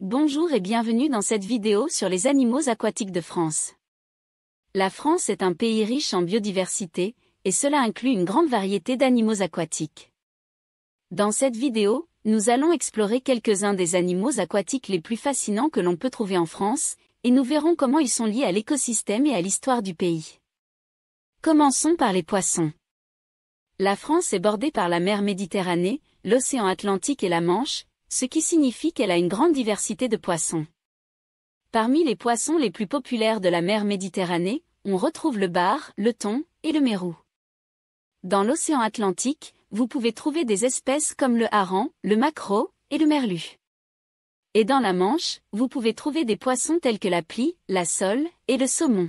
Bonjour et bienvenue dans cette vidéo sur les animaux aquatiques de France. La France est un pays riche en biodiversité, et cela inclut une grande variété d'animaux aquatiques. Dans cette vidéo, nous allons explorer quelques-uns des animaux aquatiques les plus fascinants que l'on peut trouver en France, et nous verrons comment ils sont liés à l'écosystème et à l'histoire du pays. Commençons par les poissons. La France est bordée par la mer Méditerranée, l'océan Atlantique et la Manche, ce qui signifie qu'elle a une grande diversité de poissons. Parmi les poissons les plus populaires de la mer Méditerranée, on retrouve le bar, le thon et le mérou. Dans l'océan Atlantique, vous pouvez trouver des espèces comme le hareng, le maquereau et le merlu. Et dans la Manche, vous pouvez trouver des poissons tels que la plie, la sole et le saumon.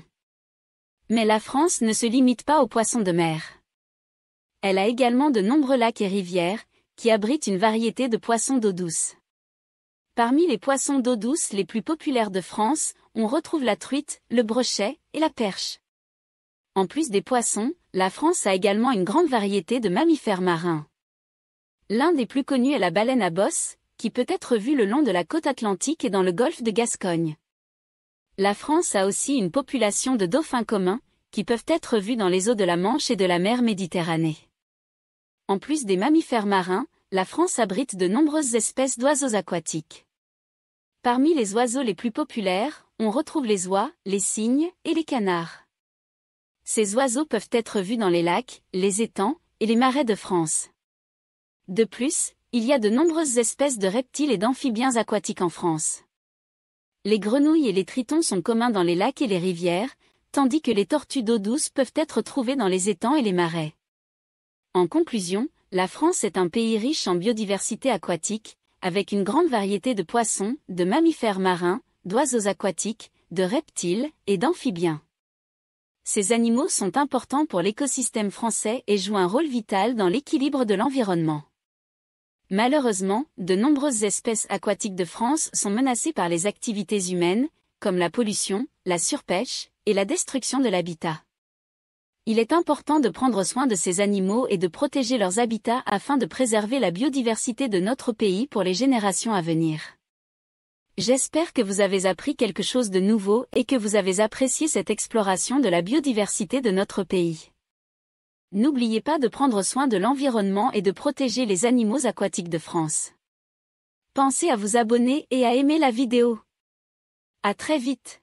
Mais la France ne se limite pas aux poissons de mer. Elle a également de nombreux lacs et rivières, qui abrite une variété de poissons d'eau douce. Parmi les poissons d'eau douce les plus populaires de France, on retrouve la truite, le brochet et la perche. En plus des poissons, la France a également une grande variété de mammifères marins. L'un des plus connus est la baleine à bosse, qui peut être vue le long de la côte atlantique et dans le golfe de Gascogne. La France a aussi une population de dauphins communs, qui peuvent être vus dans les eaux de la Manche et de la mer Méditerranée. En plus des mammifères marins, la France abrite de nombreuses espèces d'oiseaux aquatiques. Parmi les oiseaux les plus populaires, on retrouve les oies, les cygnes et les canards. Ces oiseaux peuvent être vus dans les lacs, les étangs et les marais de France. De plus, il y a de nombreuses espèces de reptiles et d'amphibiens aquatiques en France. Les grenouilles et les tritons sont communs dans les lacs et les rivières, tandis que les tortues d'eau douce peuvent être trouvées dans les étangs et les marais. En conclusion, la France est un pays riche en biodiversité aquatique, avec une grande variété de poissons, de mammifères marins, d'oiseaux aquatiques, de reptiles et d'amphibiens. Ces animaux sont importants pour l'écosystème français et jouent un rôle vital dans l'équilibre de l'environnement. Malheureusement, de nombreuses espèces aquatiques de France sont menacées par les activités humaines, comme la pollution, la surpêche et la destruction de l'habitat. Il est important de prendre soin de ces animaux et de protéger leurs habitats afin de préserver la biodiversité de notre pays pour les générations à venir. J'espère que vous avez appris quelque chose de nouveau et que vous avez apprécié cette exploration de la biodiversité de notre pays. N'oubliez pas de prendre soin de l'environnement et de protéger les animaux aquatiques de France. Pensez à vous abonner et à aimer la vidéo. À très vite